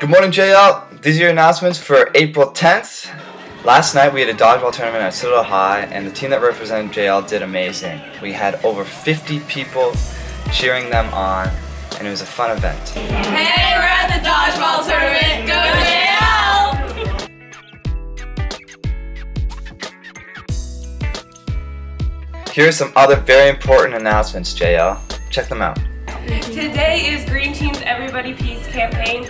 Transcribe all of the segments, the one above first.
Good morning, JL. These are your announcements for April 10th. Last night we had a dodgeball tournament at Citadel High, and the team that represented JL did amazing. We had over 50 people cheering them on, and it was a fun event. Hey, we're at the dodgeball tournament. Go JL! Here are some other very important announcements, JL. Check them out. Today is Green Team's Everybody Peace campaign.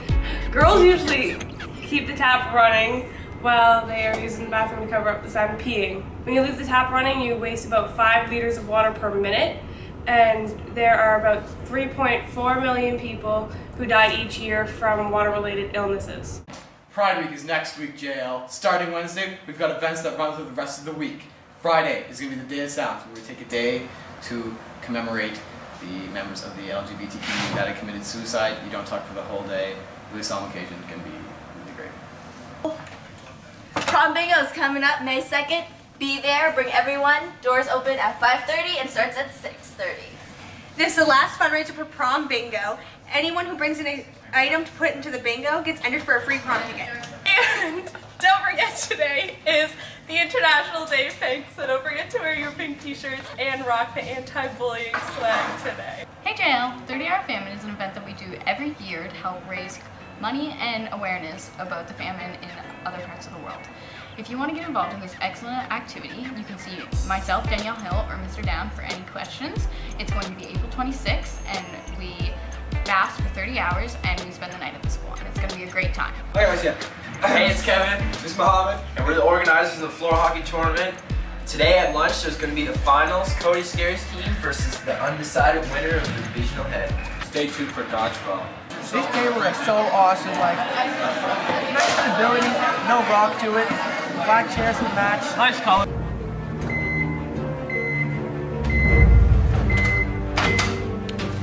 Girls usually keep the tap running while they are using the bathroom to cover up the sound of peeing. When you leave the tap running, you waste about 5 liters of water per minute, and there are about 3.4 million people who die each year from water-related illnesses. Pride Week is next week, JL. Starting Wednesday, we've got events that run through the rest of the week. Friday is going to be the Day of Sound, where we take a day to commemorate the members of the LGBT community that have committed suicide. You don't talk for the whole day. Really solemn occasion can be really great. Prom Bingo is coming up May 2nd. Be there, bring everyone. Doors open at 5.30 and starts at 6.30. This is the last fundraiser for Prom Bingo. Anyone who brings an item to put into the bingo gets entered for a free prom ticket. And don't forget today is the International Day of Pink, so don't forget to wear your pink t-shirts and rock the anti-bullying swag today. Hey JL, 30 Hour Famine is an event that we do every year to help raise money and awareness about the famine in other parts of the world. If you want to get involved in this excellent activity, you can see myself, Danielle Hill, or Mr. Down for any questions. It's going to be April 26th, and we fast for 30 hours, and we spend the night at the school, and it's going to be a great time. Hey guys, yeah. Hey, it's Kevin. This is Mohammed. And we're the organizers of the floor hockey tournament. Today at lunch, there's going to be the finals. Cody Scares team versus the undecided winner of the divisional head. Stay tuned for dodgeball. These tables are so awesome. Like, nice stability, no rock to it. Black chairs to match. Nice color.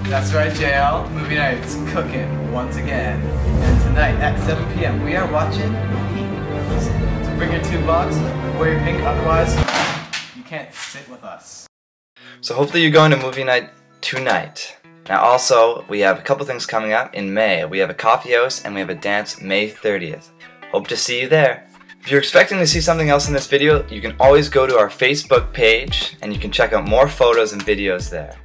That's right, JL. Movie night's cooking once again. And tonight at 7 p.m. we are watching Heat. So bring your two bucks, wear your pink, otherwise you can't sit with us. So hopefully you're going to movie night tonight. Now also, we have a couple things coming up in May. We have a coffee house and we have a dance May 30th. Hope to see you there. If you're expecting to see something else in this video, you can always go to our Facebook page and you can check out more photos and videos there.